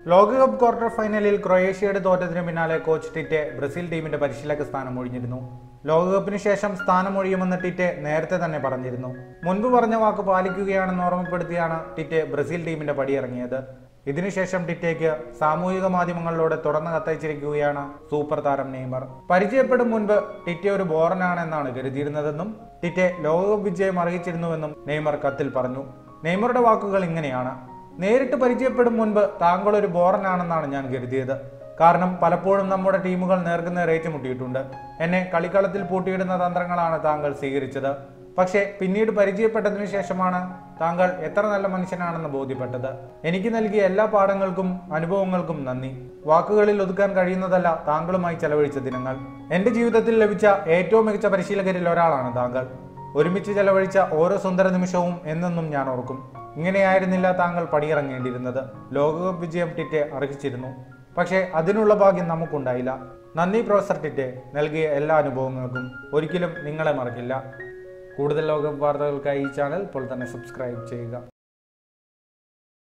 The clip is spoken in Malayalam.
ലോകകപ്പ് ക്വാർട്ടർ ഫൈനലിൽ ക്രൊയേഷ്യയുടെ തോറ്റത്തിന് പിന്നാലെ കോച്ച് ടിറ്റെ ബ്രസീൽ ടീമിന്റെ പരിശീലക സ്ഥാനം ഒഴിഞ്ഞിരുന്നു ലോകകപ്പിന് ശേഷം സ്ഥാനമൊഴിയുമെന്ന് ടിറ്റെ നേരത്തെ തന്നെ പറഞ്ഞിരുന്നു. മുൻപ് പറഞ്ഞ വാക്ക് പാലിക്കുകയാണെന്ന് ഓർമ്മപ്പെടുത്തിയാണ് ടിറ്റെ ബ്രസീൽ ടീമിന്റെ പടിയിറങ്ങിയത്. ഇതിനുശേഷം ടിറ്റയ്ക്ക് സാമൂഹിക മാധ്യമങ്ങളിലൂടെ തുറന്നു കത്തയച്ചിരിക്കുകയാണ് സൂപ്പർ താരം നെയ്മർ. പരിചയപ്പെടും മുൻപ് ടിറ്റെ ഒരു ബോറനാണെന്നാണ് കരുതിയിരുന്നതെന്നും ടിറ്റെ ലോകകപ്പ് വിജയം അറിയിച്ചിരുന്നുവെന്നും നെയ്മർ കത്തിൽ പറഞ്ഞു. നെയ്മറുടെ വാക്കുകൾ ഇങ്ങനെയാണ്. നേരിട്ട് പരിചയപ്പെടും മുൻപ് താങ്കൾ ഒരു ബോറനാണെന്നാണ് ഞാൻ കരുതിയത്. കാരണം പലപ്പോഴും നമ്മുടെ ടീമുകൾ നേർക്കുന്ന റേറ്റ് മുട്ടിയിട്ടുണ്ട്. എന്നെ കളിക്കളത്തിൽ പൂട്ടിയിടുന്ന തന്ത്രങ്ങളാണ് താങ്കൾ സ്വീകരിച്ചത്. പക്ഷേ പിന്നീട് പരിചയപ്പെട്ടതിനു ശേഷമാണ് താങ്കൾ എത്ര നല്ല മനുഷ്യനാണെന്ന് ബോധ്യപ്പെട്ടത്. എനിക്ക് നൽകിയ എല്ലാ പാഠങ്ങൾക്കും അനുഭവങ്ങൾക്കും നന്ദി. വാക്കുകളിൽ ഒതുക്കാൻ കഴിയുന്നതല്ല താങ്കളുമായി ചെലവഴിച്ച ദിനങ്ങൾ. എന്റെ ജീവിതത്തിൽ ലഭിച്ച ഏറ്റവും മികച്ച പരിശീലകരിൽ ഒരാളാണ് താങ്കൾ. ഒരുമിച്ച് ചെലവഴിച്ച ഓരോ സുന്ദര നിമിഷവും എന്നെന്നും ഞാൻ ഓർക്കും. ഇങ്ങനെയായിരുന്നില്ല താങ്കൾ പടിയിറങ്ങേണ്ടിയിരുന്നത്. ലോകകപ്പ് വിജയം ടിറ്റെ അർഹിച്ചിരുന്നു. പക്ഷേ അതിനുള്ള ഭാഗ്യം നമുക്കുണ്ടായില്ല. നന്ദി പ്രൊഫസർ ടിറ്റെ നൽകിയ എല്ലാ അനുഭവങ്ങൾക്കും ഒരിക്കലും നിങ്ങളെ മറക്കില്ല. കൂടുതൽ ലോകകപ്പ് വാർത്തകൾക്കായി ഈ ചാനൽ ഇപ്പോൾ തന്നെ സബ്സ്ക്രൈബ് ചെയ്യുക.